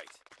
right.